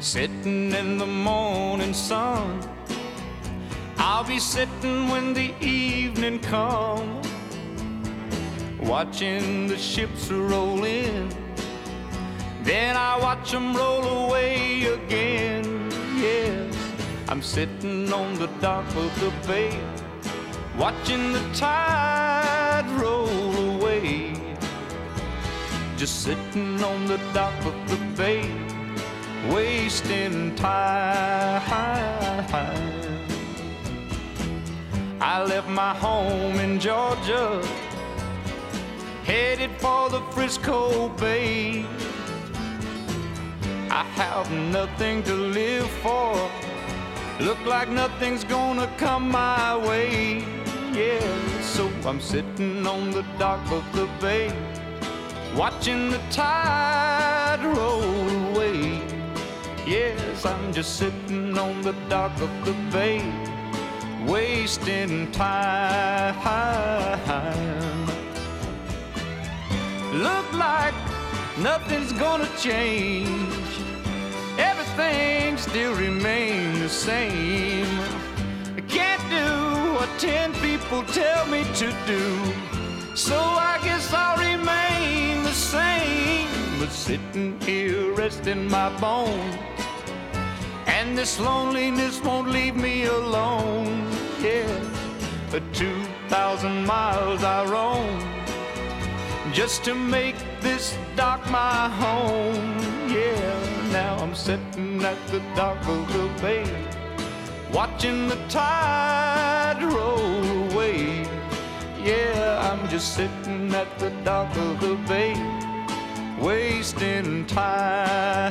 sitting in the morning sun. I'll be sitting when the evening comes, watching the ships roll in. Then I watch them roll away again. Yeah, I'm sitting on the dock of the bay, watching the tide roll away. Just sitting on the dock of the bay, wasting time. I left my home in Georgia, headed for the Frisco Bay. I have nothing to live for. Look like nothing's gonna come my way. Yeah, so I'm sitting on the dock of the bay, watching the tide I'm just sitting on the dock of the bay, wasting time. Look like nothing's gonna change. Everything still remains the same. I can't do what ten people tell me to do. So I guess I'll remain the same. But sitting here resting my bones. And this loneliness won't leave me alone. Yeah, for 2,000 miles I roam just to make this dock my home. Yeah, now I'm sitting at the dock of the bay, watching the tide roll away. Yeah, I'm just sitting at the dock of the bay, wasting time.